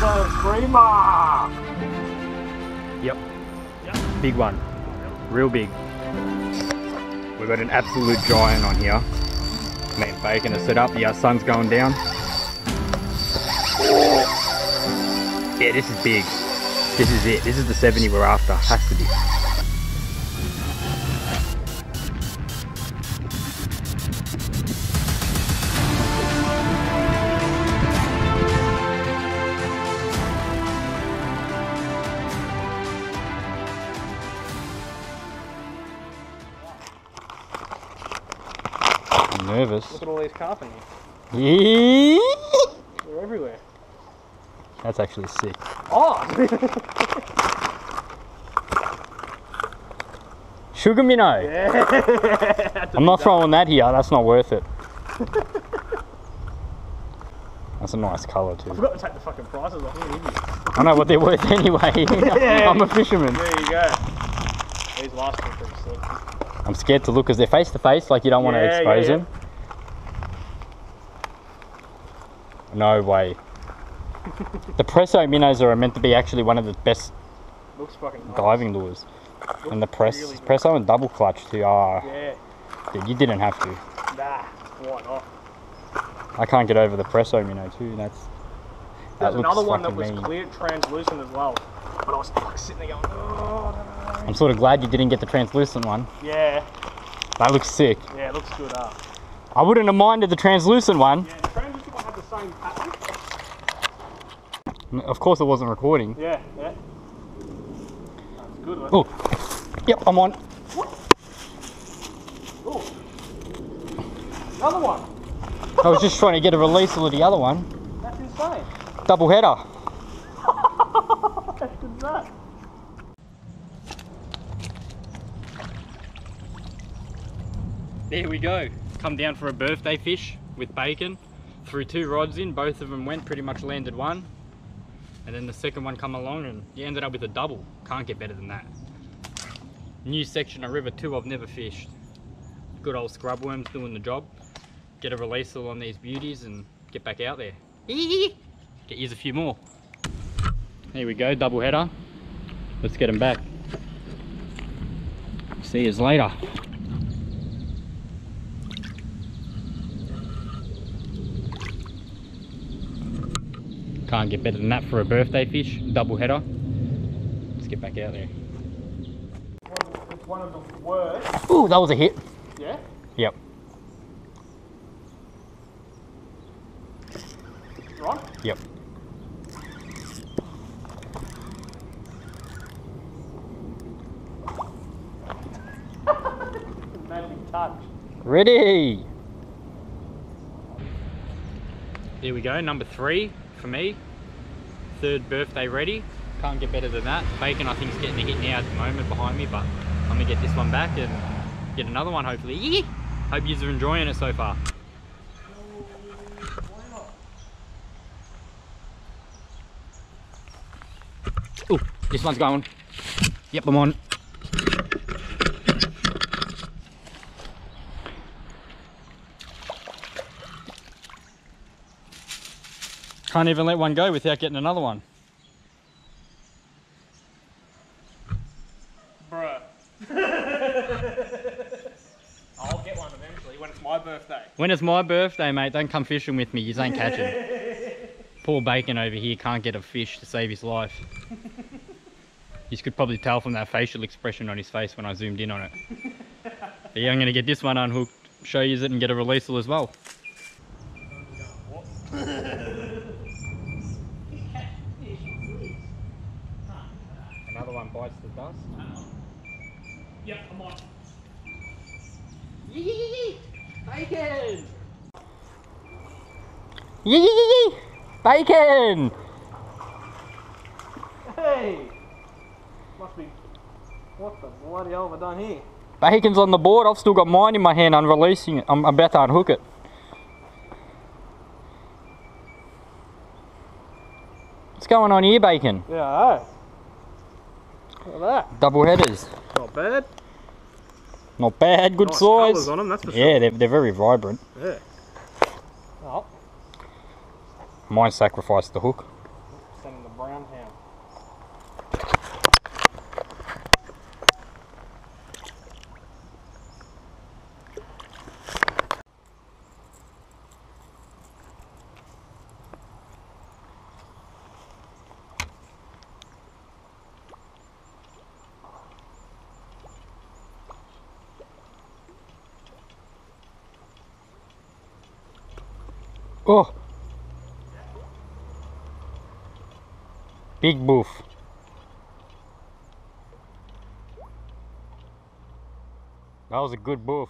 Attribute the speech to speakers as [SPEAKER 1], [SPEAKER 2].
[SPEAKER 1] the screamer!
[SPEAKER 2] Yep.
[SPEAKER 1] Yep.
[SPEAKER 2] Big one. Real big. We've got an absolute giant on here. Me and Bacon are set up. Yeah, uh, sun's going down. Yeah, this is big. This is it. This is the 70 we're after. Has to be. Nervous.
[SPEAKER 1] Look at all these carp in here. They're everywhere.
[SPEAKER 2] That's actually sick.
[SPEAKER 1] Oh!
[SPEAKER 2] Sugar minnow.
[SPEAKER 1] yeah!
[SPEAKER 2] I'm not throwing that here. That's not worth it. That's a nice colour too.
[SPEAKER 1] I forgot to take the fucking prices off. Idiot.
[SPEAKER 2] I know what they're worth anyway. I'm a fisherman.
[SPEAKER 1] There you go. These last ones are pretty sick.
[SPEAKER 2] I'm scared to look because they're face to face. Like you don't want to
[SPEAKER 1] Yeah,
[SPEAKER 2] expose
[SPEAKER 1] yeah,
[SPEAKER 2] them. No way. the Presso minnows are meant to be actually one of the best
[SPEAKER 1] Looks fucking nice.
[SPEAKER 2] diving lures.
[SPEAKER 1] Looks
[SPEAKER 2] And the press,
[SPEAKER 1] really.
[SPEAKER 2] Presso and double clutch too. Ah,
[SPEAKER 1] Yeah.
[SPEAKER 2] dude, you didn't have to.
[SPEAKER 1] Nah. Why not?
[SPEAKER 2] I can't get over the Presso minnow too. That's that
[SPEAKER 1] There's
[SPEAKER 2] looks
[SPEAKER 1] another one that was
[SPEAKER 2] mean.
[SPEAKER 1] clear translucent as well. But I was like sitting there going, oh, no.
[SPEAKER 2] I'm sort of glad you didn't get the translucent one.
[SPEAKER 1] Yeah.
[SPEAKER 2] That looks sick.
[SPEAKER 1] Yeah, it looks good, huh?
[SPEAKER 2] I wouldn't have minded the translucent one.
[SPEAKER 1] Yeah, the translucent one had the same pattern.
[SPEAKER 2] Of course, it wasn't recording.
[SPEAKER 1] Yeah, yeah. That's good, wasn't
[SPEAKER 2] Oh, yep, I'm on.
[SPEAKER 1] Another one.
[SPEAKER 2] I was just trying to get a release of the other one.
[SPEAKER 1] That's insane.
[SPEAKER 2] Double header.
[SPEAKER 1] Good that?
[SPEAKER 2] There we go. Come down for a birthday fish with bacon. Threw two rods in, both of them went, pretty much landed one. And then the second one come along and you ended up with a double. Can't get better than that. New section of River 2 I've never fished. Good old scrub worms doing the job. Get a release on these beauties and get back out there. Get use a few more. Here we go, double header. Let's get them back. See you later. Can't get better than that for a birthday fish, double header. Let's get back out there.
[SPEAKER 1] One, it's one of the worst.
[SPEAKER 2] Ooh, that was a hit.
[SPEAKER 1] Yeah?
[SPEAKER 2] Yep.
[SPEAKER 1] Right?
[SPEAKER 2] Yep.
[SPEAKER 1] Touch.
[SPEAKER 2] Ready. Here we go, number three for me. Third birthday ready. Can't get better than that. Bacon I think is getting a hit now at the moment behind me, but I'm gonna get this one back and get another one hopefully. Yee! Hope you are enjoying it so far. Oh, this one's going. Yep, I'm on. Can't even let one go without getting another one.
[SPEAKER 1] Bruh. I'll get one eventually when it's my birthday.
[SPEAKER 2] When it's my birthday, mate, don't come fishing with me. You ain't catching. Poor Bacon over here can't get a fish to save his life. You could probably tell from that facial expression on his face when I zoomed in on it. But yeah, I'm gonna get this one unhooked, show you it, and get a releasal as well. One bites the dust.
[SPEAKER 1] Yep, I'm on.
[SPEAKER 2] Bacon! Yee yee yee! Bacon!
[SPEAKER 1] Hey! Must be. What the bloody hell have I done here?
[SPEAKER 2] Bacon's on the board. I've still got mine in my hand. I'm releasing it. I'm about to unhook it. What's going on here, Bacon?
[SPEAKER 1] Yeah, Look at that.
[SPEAKER 2] Double headers.
[SPEAKER 1] Not bad.
[SPEAKER 2] Not bad. Good
[SPEAKER 1] nice
[SPEAKER 2] size.
[SPEAKER 1] on them, that's for sure.
[SPEAKER 2] Yeah, they're, they're very vibrant.
[SPEAKER 1] Yeah. Oh,
[SPEAKER 2] Mine sacrificed the hook. Oh! Big boof. That was a good boof.